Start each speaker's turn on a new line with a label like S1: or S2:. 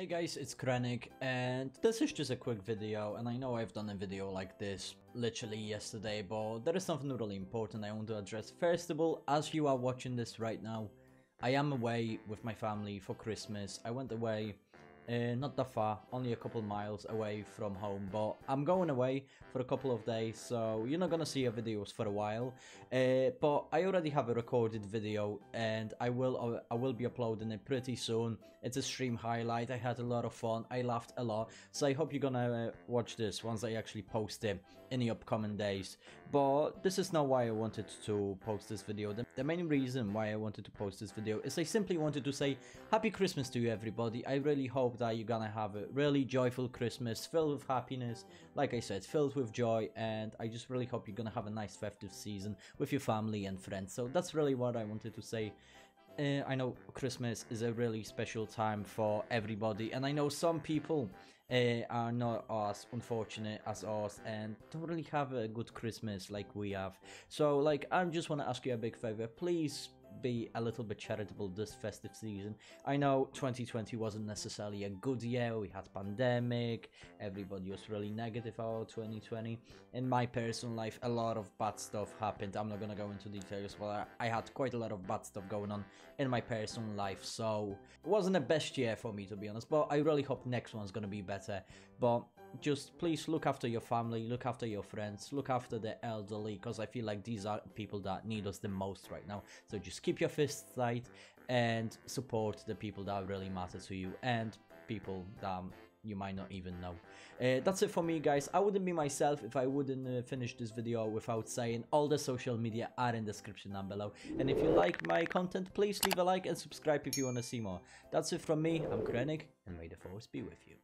S1: Hey guys, it's Crennic and this is just a quick video and I know I've done a video like this literally yesterday but there is something really important I want to address. First of all, as you are watching this right now, I am away with my family for Christmas. I went away uh, not that far, only a couple miles away from home, but I'm going away for a couple of days, so you're not gonna see a videos for a while. Uh, but I already have a recorded video, and I will uh, I will be uploading it pretty soon. It's a stream highlight. I had a lot of fun. I laughed a lot, so I hope you're gonna uh, watch this once I actually post it in the upcoming days. But this is not why I wanted to post this video. The, the main reason why I wanted to post this video is I simply wanted to say Happy Christmas to you, everybody. I really hope that you're gonna have a really joyful Christmas filled with happiness, like I said, filled with joy, and I just really hope you're gonna have a nice festive season with your family and friends. So that's really what I wanted to say. Uh, I know Christmas is a really special time for everybody, and I know some people uh, are not as unfortunate as us and don't really have a good Christmas like we have. So, like, I just want to ask you a big favor. Please be a little bit charitable this festive season. I know 2020 wasn't necessarily a good year, we had pandemic, everybody was really negative about 2020. In my personal life, a lot of bad stuff happened. I'm not gonna go into details, but I had quite a lot of bad stuff going on in my personal life, so it wasn't the best year for me to be honest, but I really hope next one's gonna be better. But just please look after your family, look after your friends, look after the elderly, because I feel like these are people that need us the most right now. So just keep your fists tight and support the people that really matter to you and people that you might not even know. Uh, that's it for me guys, I wouldn't be myself if I wouldn't uh, finish this video without saying all the social media are in the description down below. And if you like my content, please leave a like and subscribe if you want to see more. That's it from me, I'm Crennic, and may the force be with you.